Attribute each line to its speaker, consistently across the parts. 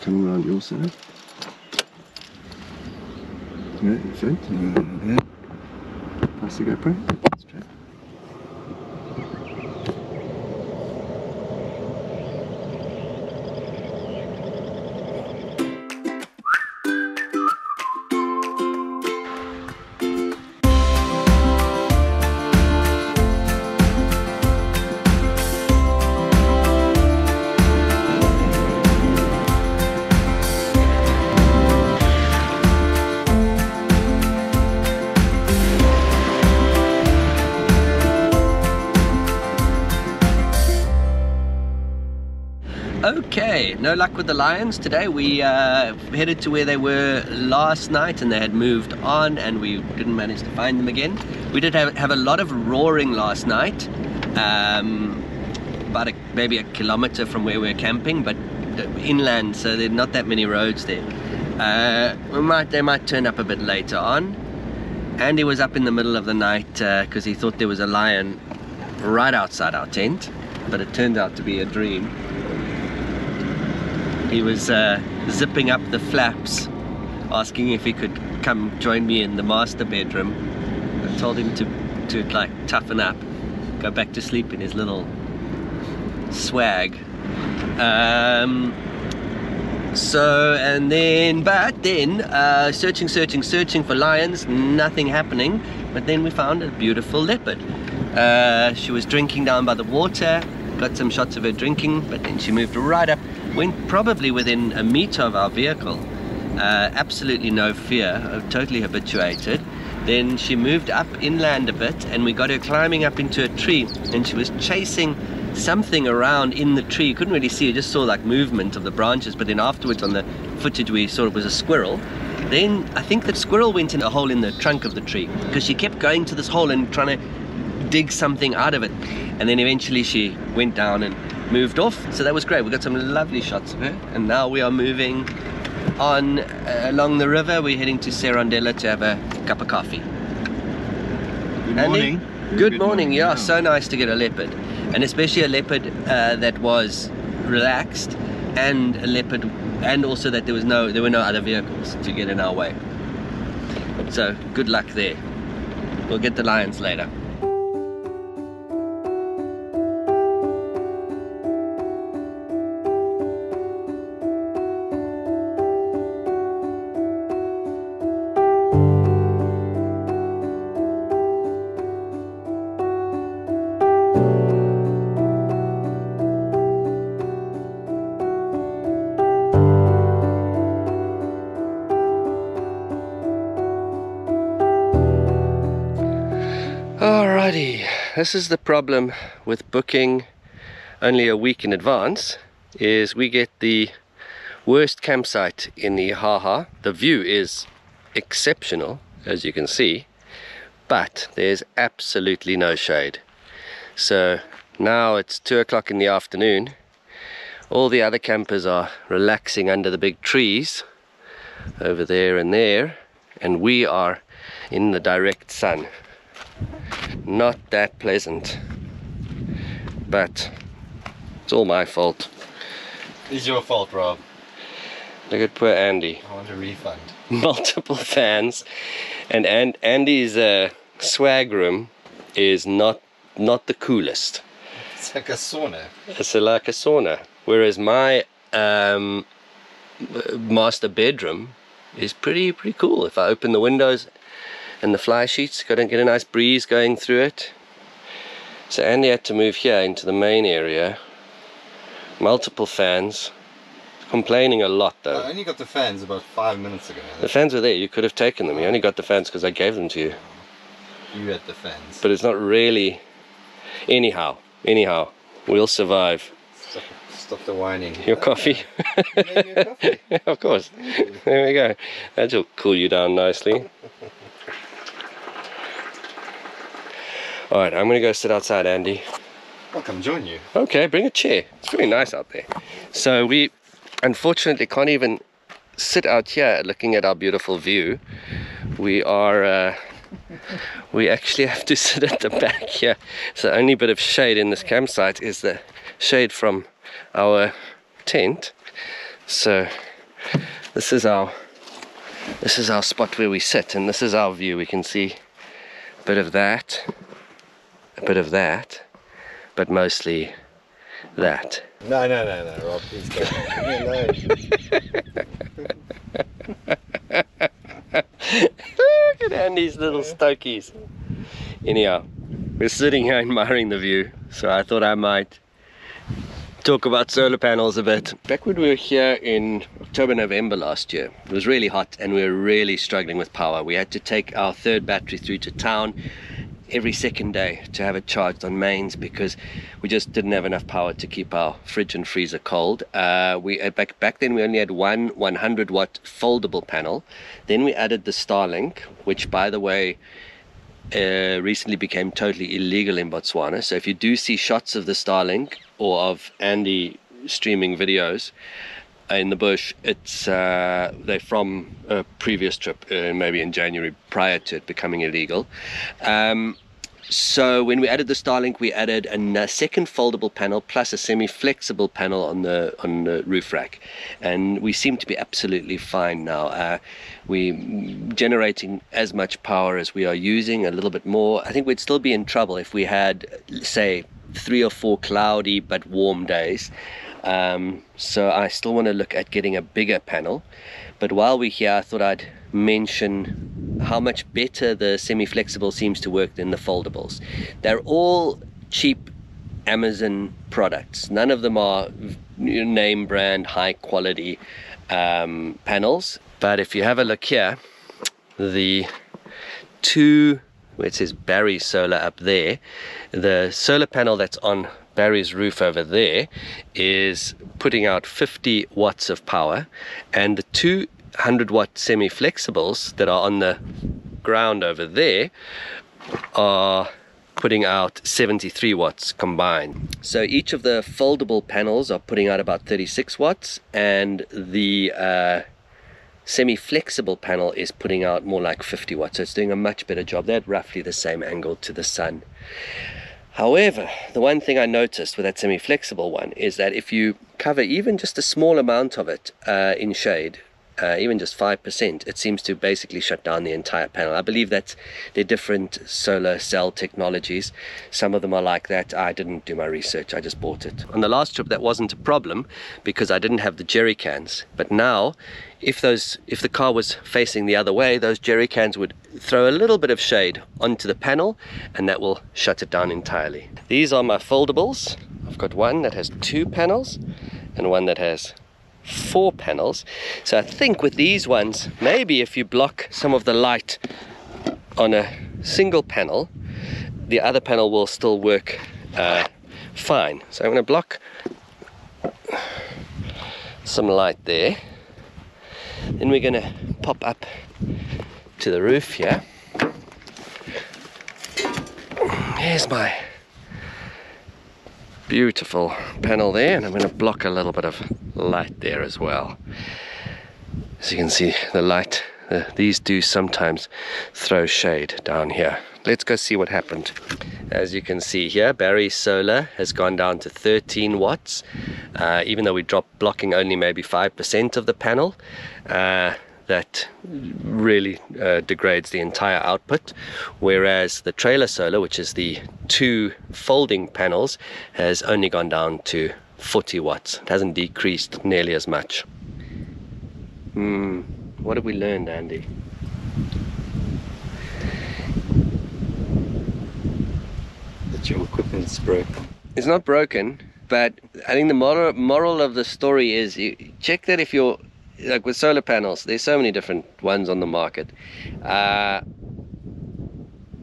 Speaker 1: coming around your side. Yeah, in front. There. Pass the GoPro.
Speaker 2: Okay, no luck with the Lions today. We uh, headed to where they were last night and they had moved on and we didn't manage to find them again. We did have, have a lot of roaring last night, um, about a, maybe a kilometer from where we were camping, but inland, so there are not that many roads there. Uh, we might, they might turn up a bit later on. Andy was up in the middle of the night because uh, he thought there was a lion right outside our tent, but it turned out to be a dream. He was uh, zipping up the flaps, asking if he could come join me in the master bedroom. I told him to, to like toughen up, go back to sleep in his little swag. Um, so and then but then uh, searching searching searching for lions nothing happening but then we found a beautiful leopard uh, she was drinking down by the water got some shots of her drinking but then she moved right up went probably within a meter of our vehicle uh, absolutely no fear totally habituated then she moved up inland a bit and we got her climbing up into a tree and she was chasing something around in the tree. Couldn't really see, just saw like movement of the branches, but then afterwards on the footage we saw it was a squirrel. Then I think the squirrel went in a hole in the trunk of the tree because she kept going to this hole and trying to dig something out of it. And then eventually she went down and moved off. So that was great. We got some lovely shots of her. And now we are moving on uh, along the river. We're heading to Serondela to have a cup of coffee.
Speaker 1: Good
Speaker 2: Andy?
Speaker 1: morning.
Speaker 2: Good, morning. Yeah, so nice to get a leopard, and especially a leopard uh, that was relaxed, and a leopard, and also that there was no, there were no other vehicles to get in our way. So good luck there. We'll get the lions later. This is the problem with booking only a week in advance is we get the worst campsite in the Ihaha. The view is exceptional as you can see but there's absolutely no shade. So now it's two o'clock in the afternoon all the other campers are relaxing under the big trees over there and there and we are in the direct sun not that pleasant. But it's all my fault.
Speaker 3: It's your fault, Rob.
Speaker 2: look at poor Andy.
Speaker 3: I want a refund.
Speaker 2: multiple fans. And, and Andy's uh, swag room is not not the coolest.
Speaker 3: It's like a sauna.
Speaker 2: it's a, like a sauna. Whereas my um, master bedroom is pretty pretty cool. If I open the windows and the fly sheets got to get a nice breeze going through it. So Andy had to move here into the main area. Multiple fans. Complaining a lot though.
Speaker 3: I only got the fans about five minutes ago.
Speaker 2: the fans were there. You could have taken them. You only got the fans because I gave them to you.
Speaker 3: You had the fans.
Speaker 2: but it's not really. Anyhow anyhow we'll survive.
Speaker 3: Stop, stop the whining.
Speaker 2: your coffee?
Speaker 3: A coffee.
Speaker 2: of course. There we go. That'll cool you down nicely all right i'm gonna go sit outside andy.
Speaker 3: I'll come join you.
Speaker 2: okay bring a chair. It's very nice out there. So we unfortunately can't even sit out here looking at our beautiful view. We are uh, we actually have to sit at the back here. So the only bit of shade in this campsite is the shade from our tent. So this is our this is our spot where we sit and this is our view. We can see a bit of that a bit of that but mostly that
Speaker 3: No, no, no, no, Rob. Please don't. Me alone.
Speaker 2: Look at Andy's little stokies. Anyhow, we're sitting here admiring the view, so I thought I might talk about solar panels a bit. Back when we were here in October, November last year, it was really hot and we were really struggling with power. We had to take our third battery through to town every second day to have it charged on mains because we just didn't have enough power to keep our fridge and freezer cold. Uh, we uh, back back then we only had one 100 watt foldable panel. Then we added the Starlink, which by the way uh, recently became totally illegal in Botswana. So if you do see shots of the Starlink or of Andy streaming videos in the bush, it's uh, they're from a previous trip, uh, maybe in January prior to it becoming illegal. Um, so when we added the Starlink, we added a second foldable panel plus a semi-flexible panel on the on the roof rack, and we seem to be absolutely fine now. Uh, we generating as much power as we are using, a little bit more. I think we'd still be in trouble if we had, say, three or four cloudy but warm days. Um, so I still want to look at getting a bigger panel. But while we're here, I thought I'd mention how much better the semi-flexible seems to work than the foldables. They're all cheap Amazon products. None of them are name brand, high quality um, panels. But if you have a look here, the two, where it says Barry Solar up there, the solar panel that's on Barry's roof over there is putting out 50 watts of power, and the 200 watt semi flexibles that are on the ground over there are putting out 73 watts combined. So each of the foldable panels are putting out about 36 watts, and the uh, semi-flexible panel is putting out more like 50 watts. So it's doing a much better job. They're at roughly the same angle to the sun. However, the one thing I noticed with that semi-flexible one is that if you cover even just a small amount of it uh, in shade, uh, even just 5%, it seems to basically shut down the entire panel. I believe that they're different solar cell technologies. Some of them are like that. I didn't do my research, I just bought it. On the last trip, that wasn't a problem because I didn't have the jerry cans. But now, if those if the car was facing the other way, those jerry cans would throw a little bit of shade onto the panel and that will shut it down entirely. These are my foldables. I've got one that has two panels and one that has four panels. So I think with these ones, maybe if you block some of the light on a single panel, the other panel will still work uh, fine. So I'm going to block some light there. Then we're going to pop up to the roof here. Here's my beautiful panel there and I'm going to block a little bit of light there as well. As you can see the light uh, these do sometimes throw shade down here. Let's go see what happened. As you can see here Barry solar has gone down to 13 watts. Uh, even though we dropped blocking only maybe 5% of the panel uh, that really uh, degrades the entire output whereas the trailer solar which is the two folding panels has only gone down to 40 watts. It hasn't decreased nearly as much. Hmm what have we learned Andy?
Speaker 3: That your equipment's broken.
Speaker 2: it's not broken but I think the moral, moral of the story is you check that if you're like with solar panels there's so many different ones on the market. Uh,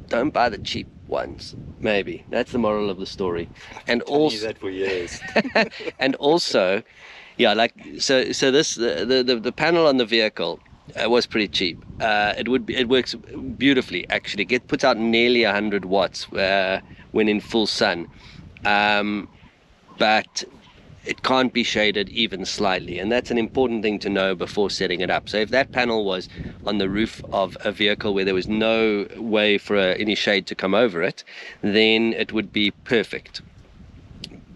Speaker 2: don't buy the cheap ones maybe. That's the moral of the story. And also
Speaker 3: that for years.
Speaker 2: and also yeah like so so this the the, the panel on the vehicle uh, was pretty cheap. Uh, it would be, it works beautifully actually. Get puts out nearly 100 watts uh, when in full sun. Um, but it can't be shaded even slightly and that's an important thing to know before setting it up so if that panel was on the roof of a vehicle where there was no way for any shade to come over it then it would be perfect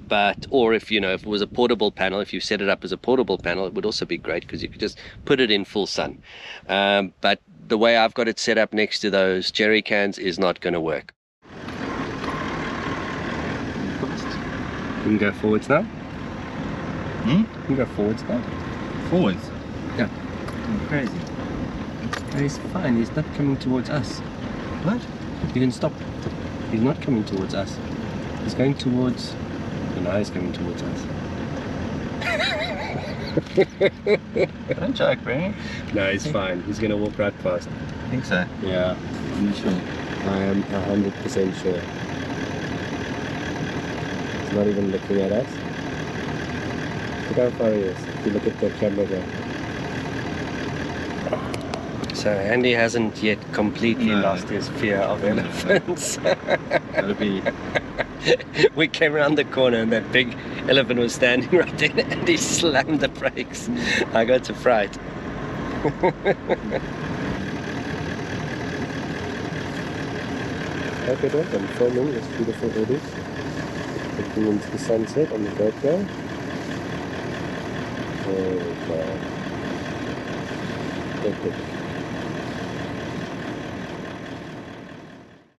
Speaker 2: but or if you know if it was a portable panel, if you set it up as a portable panel, it would also be great because you could just put it in full sun. Um, but the way I've got it set up next to those jerry cans is not going to work. You can go forwards now.
Speaker 3: Hmm?
Speaker 2: You can go forwards now.
Speaker 3: Forwards?
Speaker 2: Yeah.
Speaker 3: Oh, crazy.
Speaker 2: He's fine. He's not coming towards us.
Speaker 3: What?
Speaker 2: You can stop. He's not coming towards us. He's going towards. And now he's coming towards us.
Speaker 3: Don't joke, bro.
Speaker 2: No, he's fine. He's gonna walk right past.
Speaker 3: I think so.
Speaker 2: Yeah,
Speaker 3: Are you sure?
Speaker 2: I am hundred percent sure. He's not even looking at us. Look how far he is. If you look at the camera there. So Andy hasn't yet completely
Speaker 3: No.
Speaker 2: lost his fear of elephants.
Speaker 3: That'll be.
Speaker 2: we came around the corner and that big elephant was standing right there and he slammed the brakes. I got to fright. Hope it was. I'm filming this beautiful hoodies. Looking into the sunset on the GoPro. Oh god. Epic.